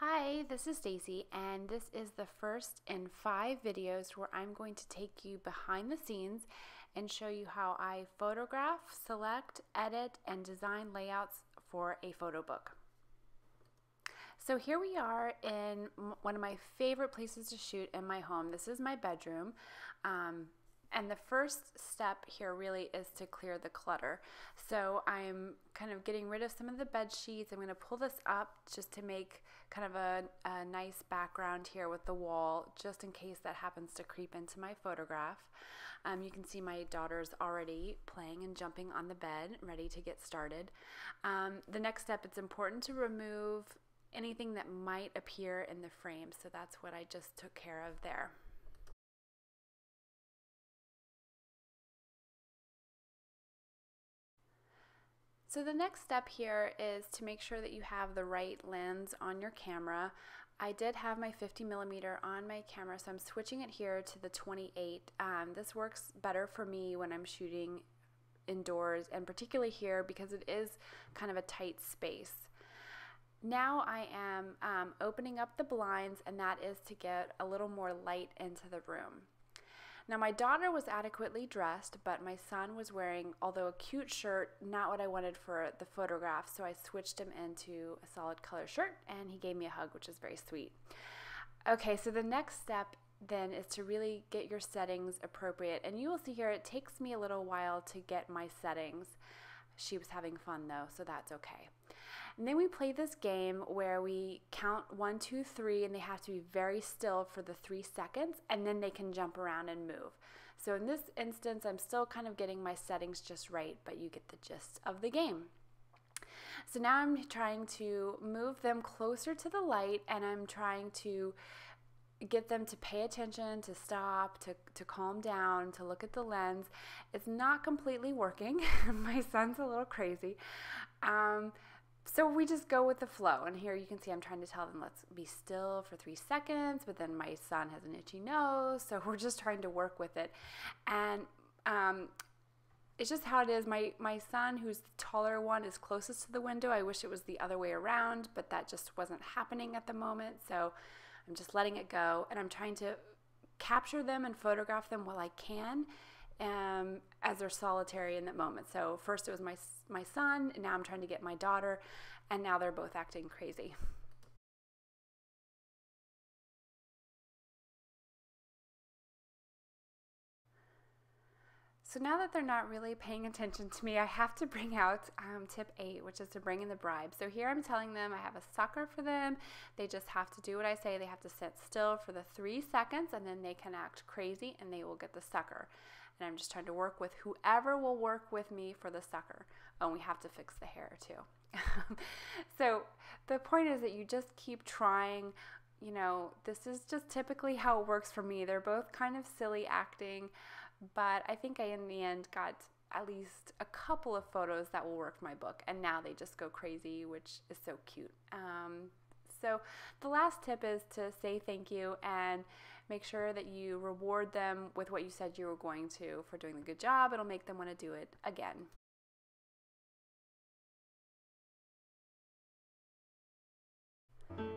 Hi, this is Stacey, and this is the first in five videos where I'm going to take you behind the scenes and show you how I photograph, select, edit, and design layouts for a photo book. So here we are in one of my favorite places to shoot in my home. This is my bedroom. Um, and the first step here really is to clear the clutter. So I'm kind of getting rid of some of the bed sheets. I'm going to pull this up just to make kind of a, a nice background here with the wall, just in case that happens to creep into my photograph. Um, you can see my daughter's already playing and jumping on the bed, ready to get started. Um, the next step, it's important to remove anything that might appear in the frame. So that's what I just took care of there. So the next step here is to make sure that you have the right lens on your camera. I did have my 50 millimeter on my camera, so I'm switching it here to the 28. Um, this works better for me when I'm shooting indoors and particularly here because it is kind of a tight space. Now I am um, opening up the blinds and that is to get a little more light into the room. Now, my daughter was adequately dressed, but my son was wearing, although a cute shirt, not what I wanted for the photograph, so I switched him into a solid color shirt and he gave me a hug, which is very sweet. Okay, so the next step then is to really get your settings appropriate. And you will see here, it takes me a little while to get my settings. She was having fun though, so that's okay. And then we play this game where we count one, two, three, and they have to be very still for the three seconds, and then they can jump around and move. So in this instance, I'm still kind of getting my settings just right, but you get the gist of the game. So now I'm trying to move them closer to the light, and I'm trying to get them to pay attention, to stop, to, to calm down, to look at the lens. It's not completely working. My son's a little crazy. Um, so we just go with the flow. And here you can see I'm trying to tell them, let's be still for three seconds, but then my son has an itchy nose. So we're just trying to work with it. And um, it's just how it is. My, my son, who's the taller one, is closest to the window. I wish it was the other way around, but that just wasn't happening at the moment. So I'm just letting it go. And I'm trying to capture them and photograph them while I can um, as they're solitary in that moment. So first it was my my son, and now I'm trying to get my daughter, and now they're both acting crazy. So now that they're not really paying attention to me, I have to bring out um, tip eight, which is to bring in the bribe. So here I'm telling them I have a sucker for them. They just have to do what I say. They have to sit still for the three seconds and then they can act crazy and they will get the sucker and I'm just trying to work with whoever will work with me for the sucker. Oh, and we have to fix the hair too. so the point is that you just keep trying. You know, this is just typically how it works for me. They're both kind of silly acting, but I think I, in the end, got at least a couple of photos that will work for my book, and now they just go crazy, which is so cute. Um, so the last tip is to say thank you and make sure that you reward them with what you said you were going to for doing the good job. It'll make them want to do it again.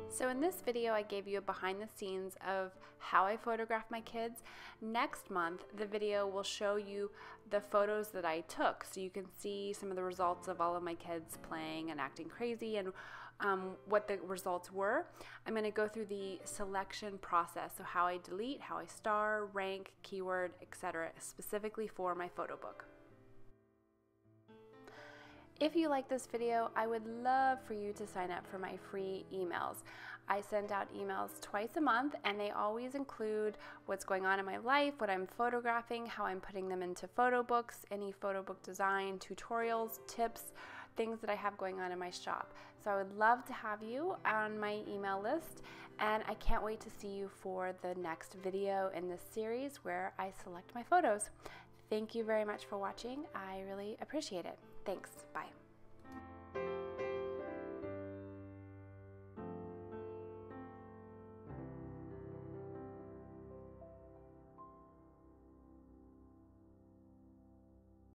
So in this video, I gave you a behind the scenes of how I photograph my kids. Next month, the video will show you the photos that I took so you can see some of the results of all of my kids playing and acting crazy and um, what the results were. I'm going to go through the selection process, so how I delete, how I star, rank, keyword, etc., specifically for my photo book. If you like this video, I would love for you to sign up for my free emails. I send out emails twice a month and they always include what's going on in my life, what I'm photographing, how I'm putting them into photo books, any photo book design, tutorials, tips, things that I have going on in my shop. So I would love to have you on my email list and I can't wait to see you for the next video in this series where I select my photos. Thank you very much for watching. I really appreciate it. Thanks. Bye.